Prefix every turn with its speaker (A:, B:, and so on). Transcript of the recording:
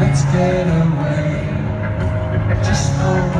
A: Let's get away. Just for